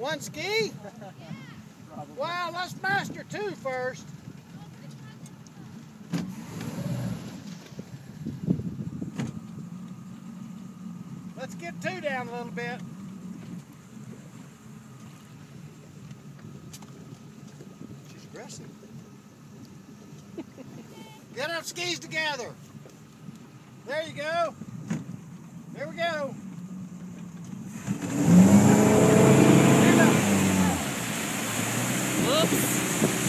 One ski? Well, let's master two first. Let's get two down a little bit. She's aggressive. Get up skis together. There you go. よ